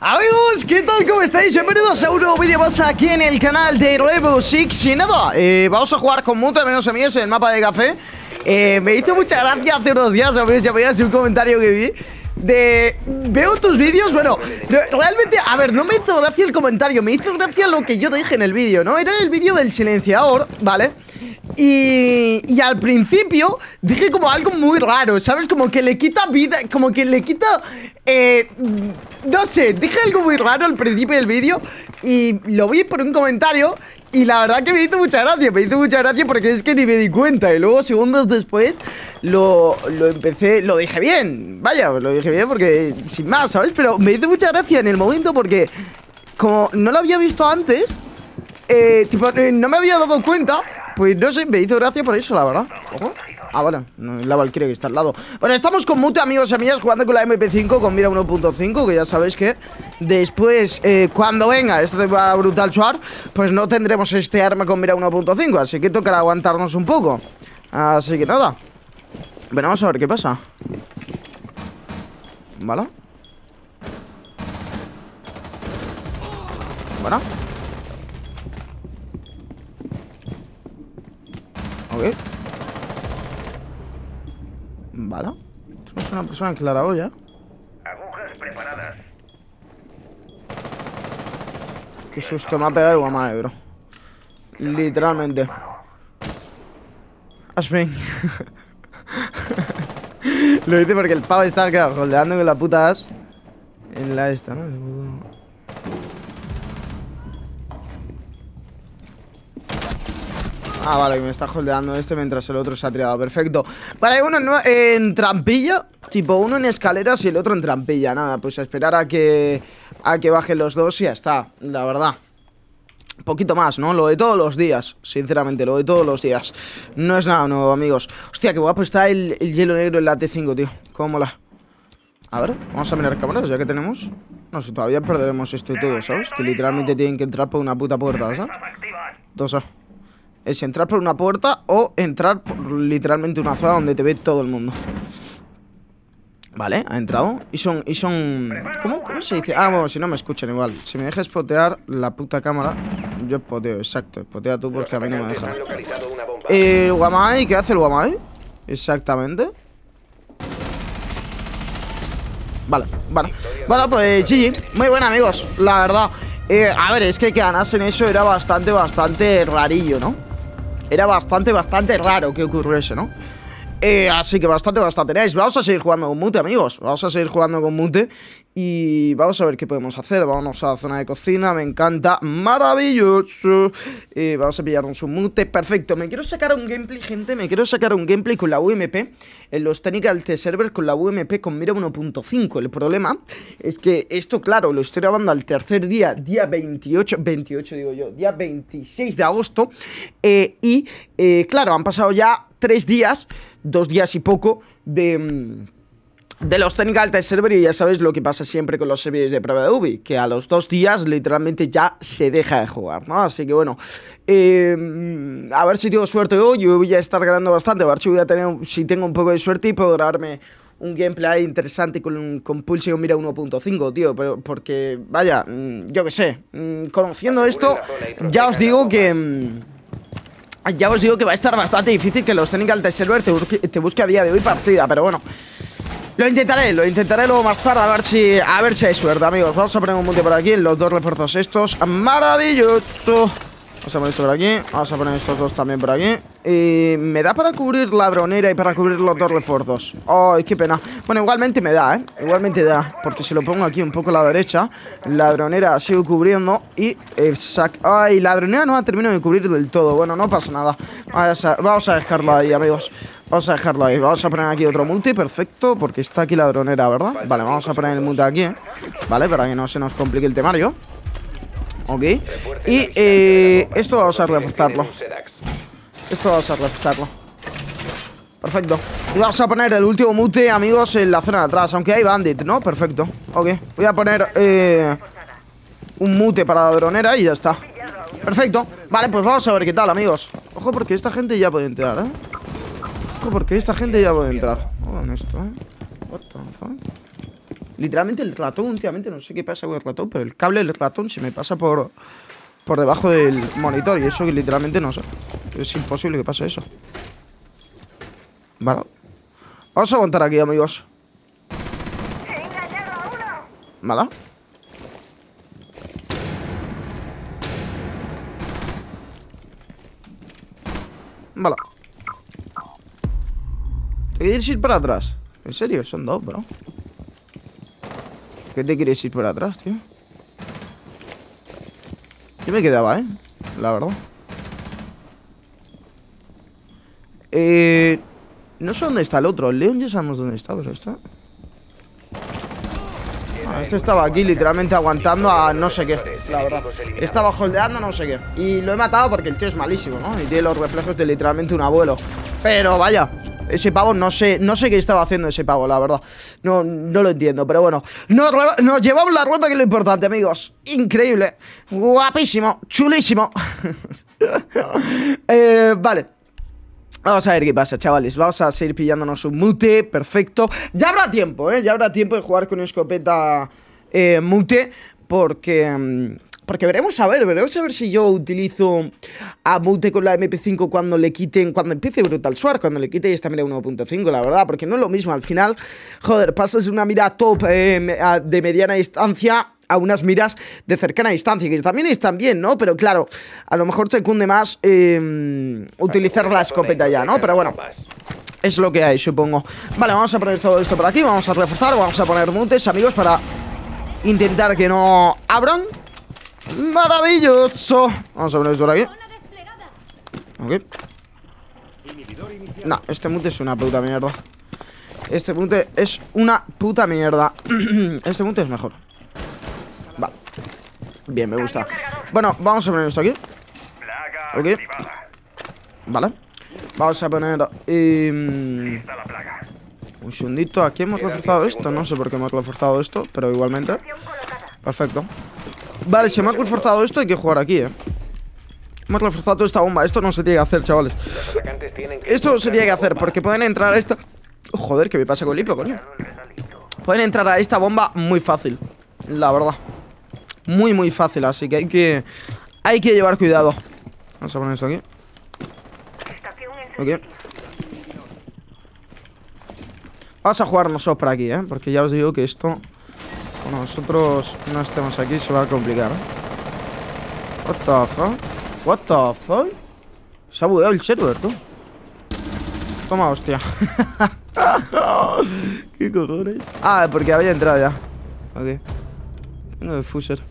Amigos, ¿qué tal? ¿Cómo estáis? Bienvenidos a un nuevo vídeo más aquí en el canal de Rainbow Six Y nada, eh, vamos a jugar con muchos amigos míos en el mapa de café eh, Me hizo mucha gracia hace unos días, amigos, ya veías un comentario que vi de... Veo tus vídeos, bueno, realmente, a ver, no me hizo gracia el comentario, me hizo gracia lo que yo dije en el vídeo, ¿no? Era el vídeo del silenciador, ¿vale? Y, y al principio dije como algo muy raro, ¿sabes? Como que le quita vida, como que le quita... Eh, no sé, dije algo muy raro al principio del vídeo y lo vi por un comentario y la verdad que me hizo mucha gracia, me hizo mucha gracia porque es que ni me di cuenta y luego segundos después lo, lo empecé, lo dije bien, vaya, lo dije bien porque sin más, ¿sabes? Pero me hizo mucha gracia en el momento porque como no lo había visto antes, eh, tipo, eh, no me había dado cuenta pues no sé, me hizo gracia por eso, la verdad. Ah, vale, la Valkyrie que está al lado. Bueno, estamos con Mute, amigos y amigas Jugando con la MP5 con mira 1.5 Que ya sabéis que después, eh, cuando venga Este va brutal chuar Pues no tendremos este arma con mira 1.5 Así que tocará aguantarnos un poco. Así que nada Bueno, vamos a ver qué pasa. ¿Vale? Bueno. Ok. Vale. Es una persona clara olla Agujas preparadas. Qué susto me ha pegado el guamae, bro. Literalmente. Aspen Lo hice porque el pavo estaba quedado holdeando con la puta as En la esta, ¿no? Ah, vale, que me está holdeando este mientras el otro se ha tirado. Perfecto. Vale, uno en trampilla. Tipo, uno en escaleras y el otro en trampilla. Nada, pues a esperar a que, a que bajen los dos y ya está, la verdad. Poquito más, ¿no? Lo de todos los días, sinceramente, lo de todos los días. No es nada nuevo, amigos. Hostia, qué guapo está el, hielo negro en la T5, tío. Cómo mola. A ver, vamos a mirar cámaras ya que tenemos. No sé, todavía perderemos esto y todo, ¿sabes? Que literalmente tienen que entrar por una puta puerta, ¿sabes? Dos A es entrar por una puerta o entrar por literalmente una zona donde te ve todo el mundo. Vale, ha entrado. Y son, y son... ¿Cómo, ¿Cómo se dice? Ah, bueno, si no me escuchan igual. Si me dejas potear la puta cámara, yo poteo, exacto. Potea tú porque a mí no me deja. Eh, Guamai, ¿qué hace el Guamai? Exactamente. Vale, vale. Bueno, pues GG. Muy buena, amigos, la verdad. Eh, a ver, es que que ganasen eso era bastante, bastante rarillo, ¿no? Era bastante, bastante raro que ocurriese, ¿no? Eh, así que bastante, bastante nice. Vamos a seguir jugando con Mute, amigos. Vamos a seguir jugando con Mute. Y vamos a ver qué podemos hacer. Vamos a la zona de cocina. Me encanta. Maravilloso. Eh, vamos a pillarnos un Mute. Perfecto. Me quiero sacar un gameplay, gente. Me quiero sacar un gameplay con la UMP. En los Technical Test Server con la UMP con mira 1.5. El problema es que esto, claro, lo estoy grabando al tercer día. Día 28. 28 digo yo. Día 26 de agosto. Eh, y, claro, han pasado ya tres días dos días y poco de... Mm, de los Technical Test Server y ya sabéis lo que pasa siempre con los servidores de prueba de Ubi, que a los dos días literalmente ya se deja de jugar, ¿no? Así que bueno, eh, a ver si tengo suerte hoy, yo voy a estar ganando bastante, a ver si voy a tener, si tengo un poco de suerte y puedo grabarme un gameplay interesante con, con Pulse Mira 1.5, tío, pero porque, vaya, mm, yo qué sé, mm, conociendo esto, ya os digo que... Ya os digo que va a estar bastante difícil que los Technical Test Server te busque, te busque a día de hoy partida, pero bueno lo intentaré, lo intentaré luego más tarde a ver si a ver si hay suerte, amigos. Vamos a poner un monte por aquí, los dos refuerzos estos. Maravilloso. Vamos a poner esto por aquí, vamos a poner estos dos también por aquí y Me da para cubrir la dronera y para cubrir los dos refuerzos Ay, qué pena Bueno, igualmente me da, ¿eh? Igualmente da Porque si lo pongo aquí un poco a la derecha La dronera sigue cubriendo y exacto Ay, la dronera no ha terminado de cubrir del todo Bueno, no pasa nada Vamos a dejarlo ahí, amigos Vamos a dejarlo ahí, vamos a poner aquí otro multi, perfecto Porque está aquí la dronera, ¿verdad? Vale, vamos a poner el multi aquí, ¿eh? Vale, para que no se nos complique el temario Ok. Y eh, esto vamos a reforzarlo. Esto vamos a reforzarlo. Perfecto. Y vamos a poner el último mute, amigos, en la zona de atrás. Aunque hay bandit, ¿no? Perfecto. Ok. Voy a poner eh, un mute para la dronera y ya está. Perfecto. Vale, pues vamos a ver qué tal, amigos. Ojo, porque esta gente ya puede entrar, ¿eh? Ojo, porque esta gente ya puede entrar. Ojo en esto, ¿eh? What the fuck? Literalmente el ratón últimamente, no sé qué pasa con el ratón, pero el cable del ratón se me pasa por, por debajo del monitor. Y eso que literalmente no sé. Es imposible que pase eso. Vale. Vamos a aguantar aquí, amigos. Vale. Vale. ¿Te quieres ir para atrás? ¿En serio? Son dos, bro. ¿Qué te quieres ir para atrás, tío? Yo me quedaba, ¿eh? La verdad. Eh... No sé dónde está el otro. El León ya sabemos dónde está, pero está... Ah, este estaba aquí literalmente aguantando a no sé qué, la verdad. Estaba holdeando no sé qué. Y lo he matado porque el tío es malísimo, ¿no? Y tiene los reflejos de literalmente un abuelo. Pero vaya, ese pavo no sé, no sé qué estaba haciendo ese pavo, la verdad. No, no lo entiendo, pero bueno. Nos, llevamos la ruta que es lo importante, amigos. Increíble. Guapísimo. Chulísimo. eh, vale. Vamos a ver qué pasa, chavales. Vamos a seguir pillándonos un mute. Perfecto. Ya habrá tiempo, ¿eh? Ya habrá tiempo de jugar con escopeta eh, mute. Porque... porque veremos a ver, veremos a ver si yo utilizo a Mute con la MP5 cuando le quiten, cuando empiece Brutal Sword, cuando le quite esta mira 1.5, la verdad, porque no es lo mismo al final, joder, pasas una mira top eh, de mediana distancia a unas miras de cercana distancia, que también están bien, ¿no? Pero claro, a lo mejor te cunde más eh, utilizar la escopeta ya, ¿no? Pero bueno, es lo que hay, supongo. Vale, vamos a poner todo esto por aquí, vamos a reforzar, vamos a poner mutes, amigos, para intentar que no abran. Maravilloso. Vamos a poner esto por aquí. Ok. No, este mute es una puta mierda. Este mute es una puta mierda. este mute es mejor. Vale. Bien, me gusta. Bueno, vamos a poner esto aquí. Ok. Vale. Vamos a poner... plaga. un segundito. Aquí hemos reforzado esto. No sé por qué hemos reforzado esto, pero igualmente. Perfecto. Vale, si hemos reforzado esto, hay que jugar aquí, eh. Hemos reforzado toda esta bomba. Esto no se tiene que hacer, chavales. Que Esto se tiene que hacer porque pueden entrar a esta... Joder, ¿qué me pasa con Lipo, coño? Pueden entrar a esta bomba muy fácil, la verdad. Muy, muy fácil, así que hay que... Hay que llevar cuidado. Vamos a poner esto aquí. Ok. Vamos a jugar nosotros por aquí, ¿eh? Porque ya os digo que esto... Cuando nosotros no estemos aquí se va a complicar. ¿eh? What the fuck? What the fuck? Se ha bugueado el server, tú. Toma, hostia. ¿Qué cojones? Ah, porque había entrado ya. Ok. Tengo defuser.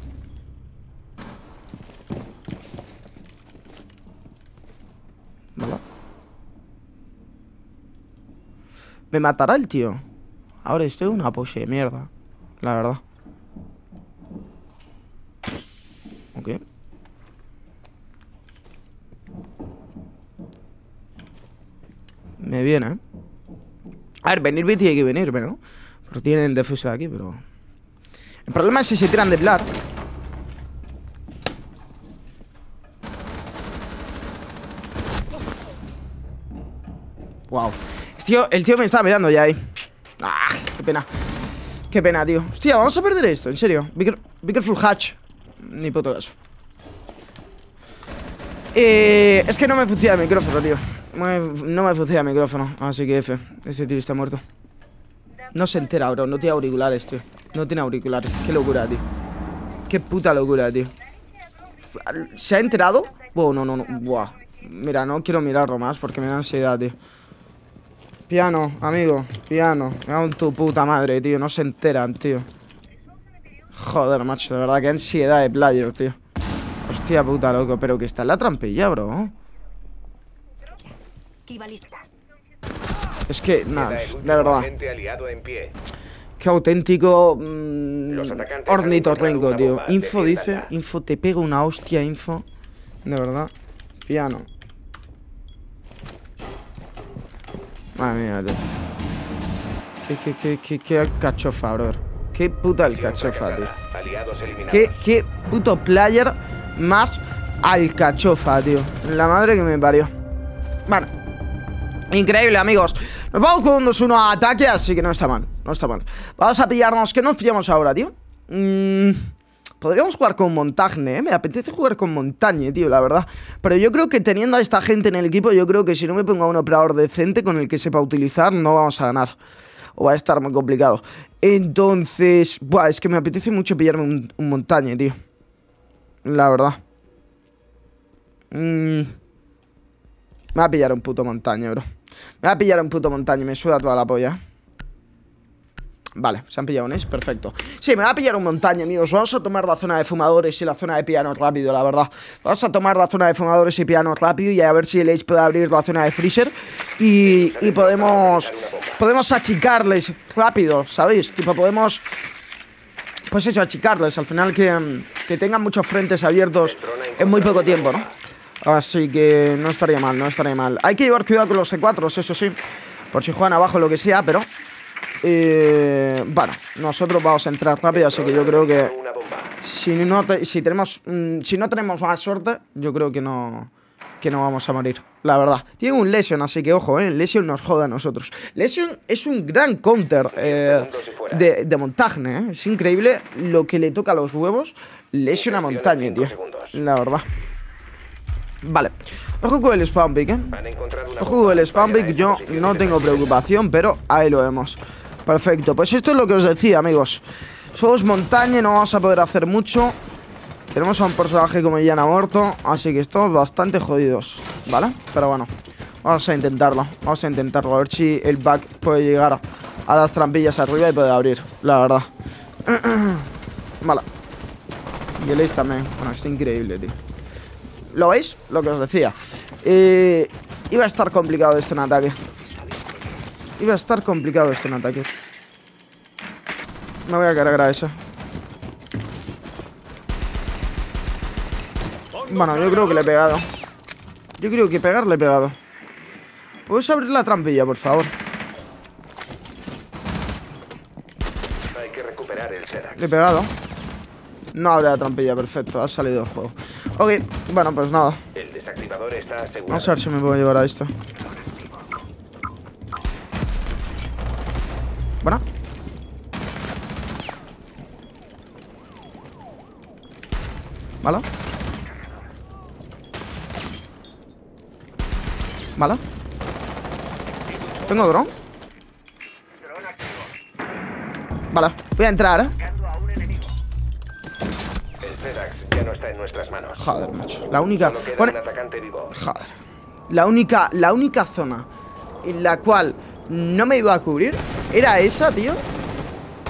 Vale. Me matará el tío. Ahora estoy una pose de mierda. La verdad. Ok. Me viene, ¿eh? A ver, venir bien tiene que venir, pero... Pero tienen el defusor aquí, pero... El problema es si se tiran de Blar. Wow. Tío, el tío me estaba mirando ya ahí. Ah, qué pena. Qué pena, tío. Hostia, vamos a perder esto, en serio. Be, careful hatch. Ni puto caso. Eh, es que no me funciona el micrófono, tío. No me funciona el micrófono. Así que F. Ese tío está muerto. No se entera, bro. No tiene auriculares, tío. No tiene auriculares. Qué locura, tío. Qué puta locura, tío. ¿Se ha enterado? Wow, no, no, no. Buah. Mira, no quiero mirarlo más porque me da ansiedad, tío. Piano, amigo, piano. Me cago en tu puta madre, tío. No se enteran, tío. Joder, macho, de verdad, qué ansiedad de player, tío. Hostia puta, loco. Pero que está en la trampilla, bro. Es que, nada, de verdad. Qué auténtico mm, han ornitorrinco, tío. Info dice, info te pega una hostia, info. De verdad. Piano. Madre mía, tío. Qué, qué, qué, qué, qué alcachofa, bro. Qué puta alcachofa, tío. Qué, qué puto player más alcachofa, tío. La madre que me parió. Bueno. Increíble, amigos. Nos vamos con un 2-1 a ataque, así que no está mal, no está mal. Vamos a pillarnos, ¿qué nos pillamos ahora, tío? Mm, podríamos jugar con Montagne, ¿eh? Me apetece jugar con Montañe, tío, la verdad. Pero yo creo que teniendo a esta gente en el equipo, yo creo que si no me pongo a un operador decente con el que sepa utilizar, no vamos a ganar. O va a estar muy complicado. Entonces, buah, es que me apetece mucho pillarme un, un Montañe, tío. La verdad. Mm. Me va a pillar un puto montaña, bro. Me va a pillar un puto montaña me suda toda la polla. Vale, se han pillado un es, perfecto. Sí, me va a pillar un montaña, amigos. Vamos a tomar la zona de fumadores y la zona de piano rápido, la verdad. Vamos a tomar la zona de fumadores y piano rápido Y a ver si el Ace puede abrir la zona de freezer Y, y podemos Podemos achicarles rápido, ¿sabéis? Tipo, podemos Pues eso, achicarles. Al final que, que tengan muchos frentes abiertos En muy poco tiempo, ¿no? Así que no estaría mal, no estaría mal. Hay que llevar cuidado con los C4, eso sí Por si juegan abajo lo que sea, pero eh, bueno, nosotros vamos a entrar rápido, así que yo creo que si no, si tenemos, mm, si no tenemos más suerte, yo creo que no, que no vamos a morir, la verdad. Tiene un Lesion, así que ojo, eh, Lesion nos joda a nosotros. Lesion es un gran counter eh, de, de montaje, eh. es increíble lo que le toca a los huevos Lesion a montaña, tío, la verdad. Vale, ojo con el spawn pick, eh. Ojo con el spam pick, yo no tengo preocupación, pero ahí lo vemos. Perfecto, pues esto es lo que os decía, amigos. Somos montaña, no vamos a poder hacer mucho. Tenemos a un personaje como Yana muerto, así que estamos bastante jodidos, ¿vale? Pero bueno, vamos a intentarlo, vamos a intentarlo, a ver si el back puede llegar a las trampillas arriba y puede abrir, la verdad. vale. Y el Ace también, bueno, está increíble, tío. ¿Lo veis? Lo que os decía. Eh, iba a estar complicado esto en ataque. Iba a estar complicado esto en ataque. Me voy a cargar a esa. Bueno, yo creo que le he pegado. Yo creo que pegarle he pegado. ¿Puedes abrir la trampilla, por favor? Hay que recuperar el. Le he pegado. No abre la trampilla, perfecto. Ha salido del juego. Ok, bueno, pues nada. El desactivador está asegurado. Vamos a ver si me puedo llevar a esto. ¿Vale? ¿Vale? ¿Tengo dron? Vale, voy a entrar, ¿eh? El Serac ya no está en nuestras manos. Joder, macho. La única... Bueno. Joder. La única, la única zona en la cual no me iba a cubrir era esa, tío.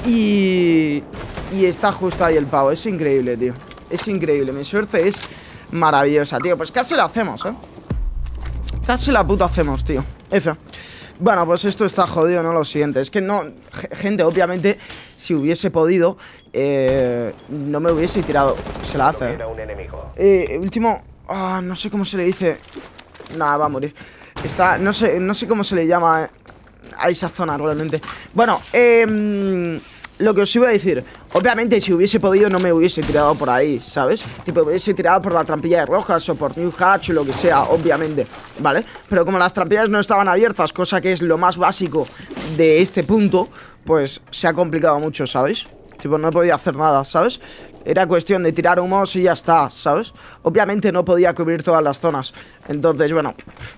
Y. Y está justo ahí el pavo. Es increíble, tío. Es increíble. Mi suerte es maravillosa, tío. Pues casi la hacemos, ¿eh? Casi la puta hacemos, tío. F. Bueno, pues esto está jodido, ¿no? Lo siguiente. Es que no. ge- Gente, obviamente, si hubiese podido, eh, no me hubiese tirado. Se la hace, ¿eh? Eh, último. Ah, no sé cómo se le dice. Nada, va a morir. Está. No sé, no sé cómo se le llama a esa zona realmente. Bueno, eh, lo que os iba a decir. Obviamente, si hubiese podido, no me hubiese tirado por ahí, ¿sabes? Tipo, hubiese tirado por la trampilla de rojas o por New Hatch o lo que sea, obviamente, ¿vale? Pero como las trampillas no estaban abiertas, cosa que es lo más básico de este punto, pues se ha complicado mucho, ¿sabéis? Tipo, no podía hacer nada, ¿sabes? Era cuestión de tirar humos y ya está, ¿sabes? Obviamente no podía cubrir todas las zonas. Entonces, bueno,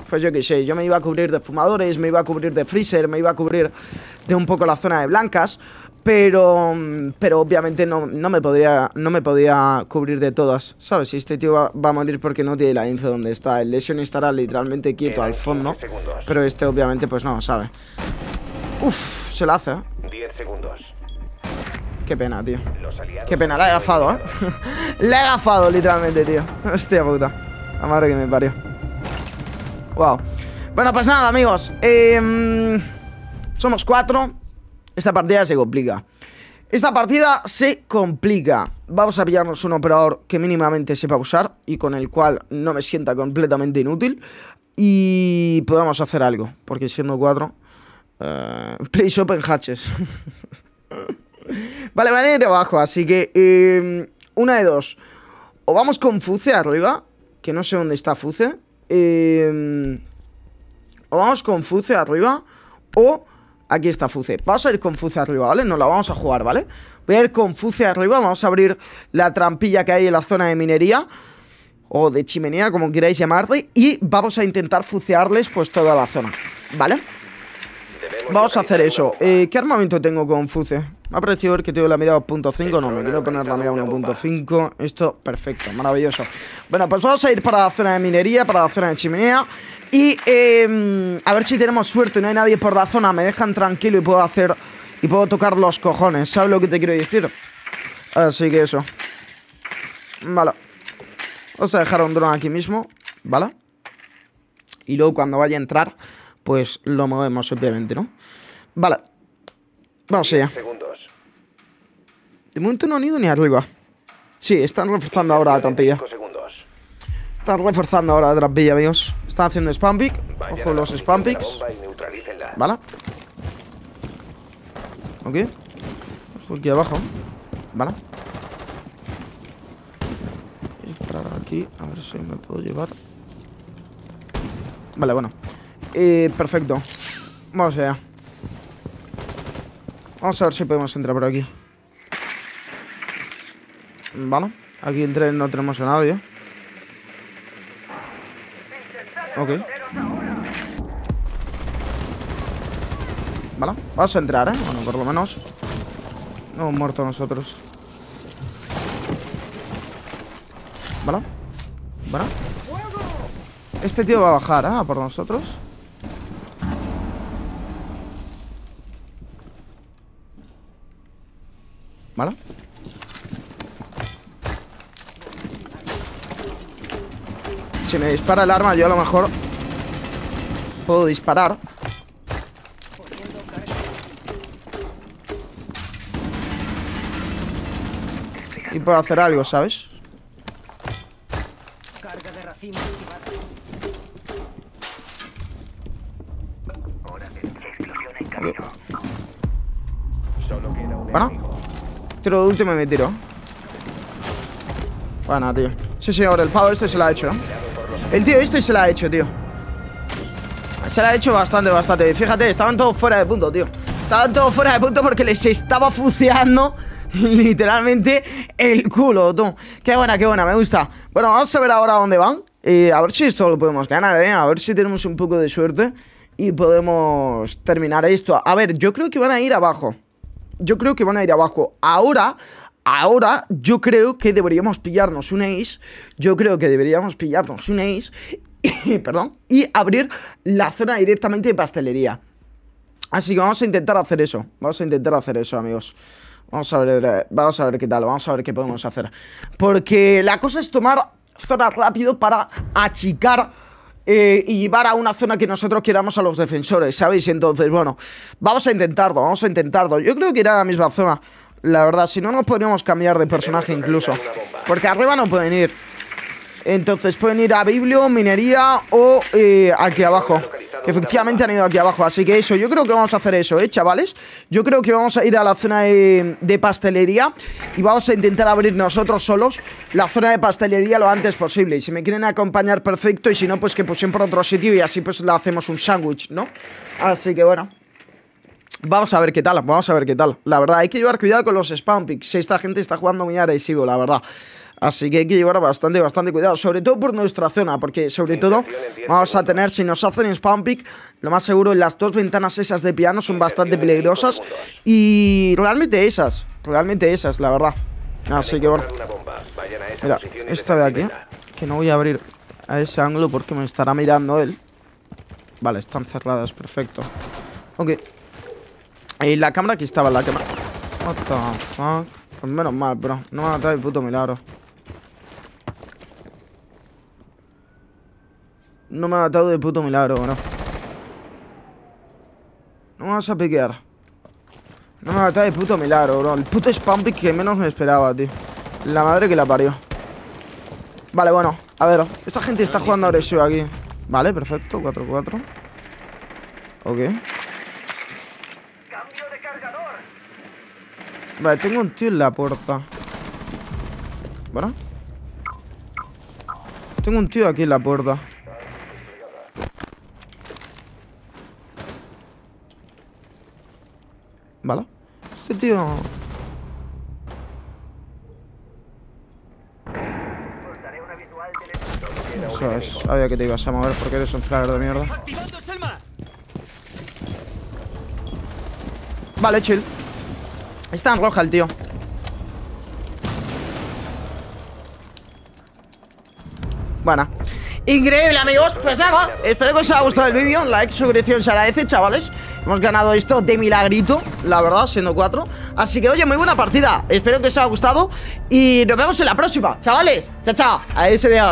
pues yo qué sé, yo me iba a cubrir de fumadores, me iba a cubrir de freezer, me iba a cubrir de un poco la zona de blancas. Pero, pero obviamente no, no me podría, no me podía cubrir de todas, ¿sabes? Si este tío va, va a morir porque no tiene la info donde está. El Lesion estará literalmente quieto al fondo. 15 segundos. Pero este obviamente pues no, ¿sabe? Uf, se la hace, ¿eh? 10 segundos. Qué pena, tío. Qué pena, la he gafado, ¿eh? la he gafado, literalmente, tío. Hostia puta. La madre que me parió. Wow. Bueno, pues nada, amigos. Eh, mm, somos cuatro. Esta partida se complica. Esta partida se complica. Vamos a pillarnos un operador que mínimamente sepa usar y con el cual no me sienta completamente inútil. Y podamos hacer algo. Porque siendo cuatro. Eh, place open hatches. Vale, me han ido abajo, así que eh, una de dos. O vamos con Fuce arriba, que no sé dónde está Fuce. eh, o vamos con Fuce arriba, o aquí está Fuce. Vamos a ir con Fuce arriba, ¿vale? No la vamos a jugar, ¿vale? Voy a ir con Fuce arriba, vamos a abrir la trampilla que hay en la zona de minería o de chimenea, como queráis llamarle, y vamos a intentar fucearles pues toda la zona, ¿vale? Vamos a hacer eso. Eh, ¿Qué armamento tengo con Fuce? Me ha parecido ver que tengo la mirada punto .5 No, me quiero poner la mirada 1.5 Esto, perfecto, maravilloso Bueno, pues vamos a ir para la zona de minería Para la zona de chimenea Y eh, a ver si tenemos suerte y No hay nadie por la zona Me dejan tranquilo y puedo hacer Y puedo tocar los cojones ¿Sabes lo que te quiero decir? Así que eso Vale Vamos a dejar un dron aquí mismo ¿Vale? Y luego cuando vaya a entrar Pues lo movemos obviamente, ¿no? Vale Vamos allá Segundos. De momento no han ido ni arriba Sí, están reforzando ahora la trampilla 45 segundos. Están reforzando ahora la trampilla, amigos Están haciendo spam pick Ojo los spam picks. ¿Vale? Ok. Ojo aquí abajo. ¿Vale? Parar aquí A ver si me puedo llevar. Vale, bueno. Eh, Perfecto. Vamos allá. Vamos a ver si podemos entrar por aquí. Vale. Aquí entre no tenemos a nadie Ok. Vale, vamos a entrar, ¿eh? Bueno, por lo menos. No hemos muerto nosotros. Vale. Vale Este tío va a bajar, ¿eh? A por nosotros. Vale Si me dispara el arma, yo a lo mejor Puedo disparar Y puedo hacer algo, ¿sabes? Carga de racimo activada. Solo queda un Bueno. Tiro de último y me tiro Bueno, tío Sí, señor, el pavo este se la ha hecho, ¿no? El tío este se la ha hecho, tío. Se la ha hecho bastante, bastante. Fíjate, estaban todos fuera de punto, tío. Estaban todos fuera de punto porque les estaba fuceando Literalmente el culo, tú. Qué buena, qué buena, me gusta. Bueno, vamos a ver ahora dónde van Eh, A ver si esto lo podemos ganar, ¿eh? A ver si tenemos un poco de suerte Y podemos terminar esto. A ver, yo creo que van a ir abajo. Yo creo que van a ir abajo. Ahora, ahora, yo creo que deberíamos pillarnos un ace. Yo creo que deberíamos pillarnos un ace. perdón. Y abrir la zona directamente de pastelería. Así que vamos a intentar hacer eso. Vamos a intentar hacer eso, amigos. Vamos a ver, eh, vamos a ver qué tal, vamos a ver qué podemos hacer. Porque la cosa es tomar zona rápido para achicar eh, y llevar a una zona que nosotros queramos a los defensores, ¿sabéis? Entonces, bueno, vamos a intentarlo, vamos a intentarlo. Yo creo que irá a la misma zona, la verdad. Si no, nos podríamos cambiar de personaje incluso. Porque arriba no pueden ir. Entonces pueden ir a Biblio, Minería o eh, aquí abajo. Que efectivamente han ido aquí abajo. Así que eso, yo creo que vamos a hacer eso, ¿eh, chavales? Yo creo que vamos a ir a la zona de, pastelería y vamos a intentar abrir nosotros solos la zona de pastelería lo antes posible. Y si me quieren acompañar, perfecto. Y si no, pues que pusieran por otro sitio y así pues le hacemos un sándwich, ¿no? Así que bueno. Vamos a ver qué tal, vamos a ver qué tal. La verdad, hay que llevar cuidado con los spam picks. Esta gente está jugando muy agresivo, la verdad. Así que hay que llevar bastante, bastante cuidado. Sobre todo por nuestra zona, porque sobre todo vamos a tener, si nos hacen spam pick, lo más seguro, las dos ventanas esas de piano son bastante peligrosas. Y realmente esas, realmente esas, la verdad. Así que bueno. Mira, esta de aquí, que no voy a abrir a ese ángulo porque me estará mirando él. Vale, están cerradas, perfecto. Ok. Y la cámara aquí estaba, la cámara. What the fuck. Pues menos mal, bro. No me ha matado el puto milagro. No me ha matado de puto milagro, bro. No me vas a piquear. No me ha matado de puto milagro, bro. El puto spam pick que menos me esperaba, tío. La madre que la parió. Vale, bueno. A ver, esta gente está jugando agresivo aquí. Vale, perfecto. 4-4. Ok. Vale, tengo un tío en la puerta. ¿Bueno? Tengo un tío aquí en la puerta. ¿Vale? Este tío... Eso es, sabía que te ibas a mover porque eres un flagger de mierda. Vale, chill. Está en roja el tío. Bueno. Increíble, amigos. Pues nada, espero que os haya gustado el vídeo. Like, suscripción se agradece, chavales. Hemos ganado esto de milagrito, la verdad, siendo cuatro. Así que, oye, muy buena partida. Espero que os haya gustado. Y nos vemos en la próxima, chavales. Chao, chao. A ese Dios.